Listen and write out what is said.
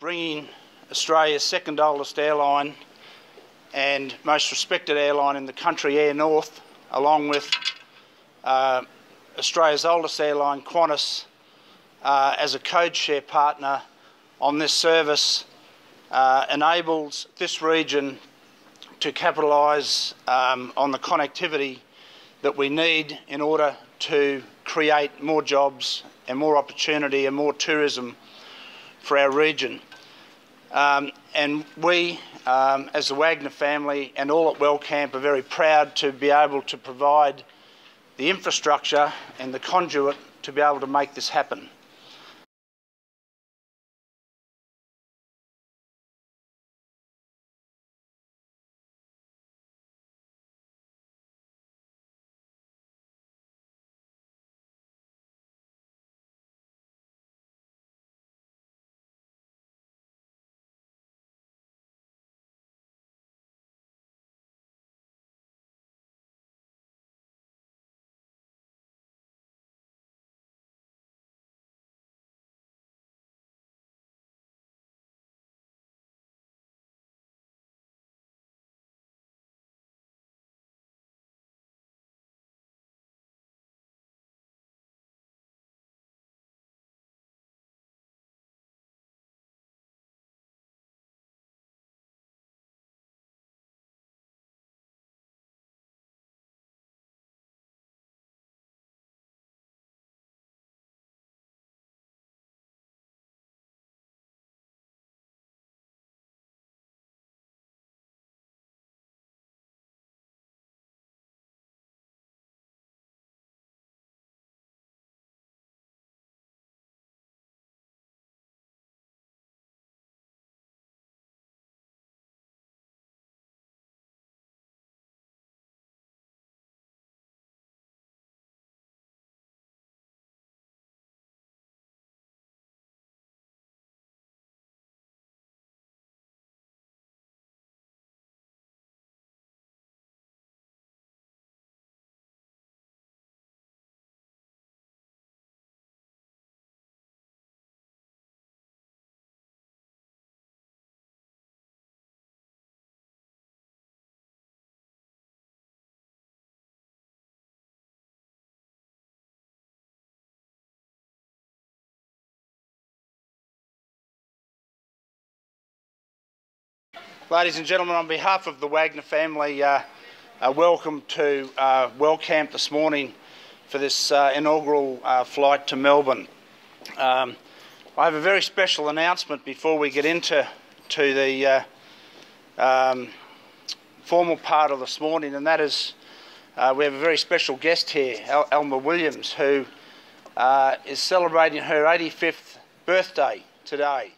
bringing Australia's second oldest airline and most respected airline in the country, Airnorth, along with uh, Australia's oldest airline, Qantas, uh, as a code share partner on this service uh, enables this region to capitalise um, on the connectivity that we need in order to create more jobs and more opportunity and more tourism for our region. Um, and we, um, as the Wagner family and all at Wellcamp, are very proud to be able to provide the infrastructure and the conduit to be able to make this happen. Ladies and gentlemen, on behalf of the Wagner family, uh, uh, welcome to uh, Wellcamp this morning for this uh, inaugural uh, flight to Melbourne. Um, I have a very special announcement before we get into to the uh, um, formal part of this morning, and that is we have a very special guest here, El Elma Williams, who is celebrating her 85th birthday today.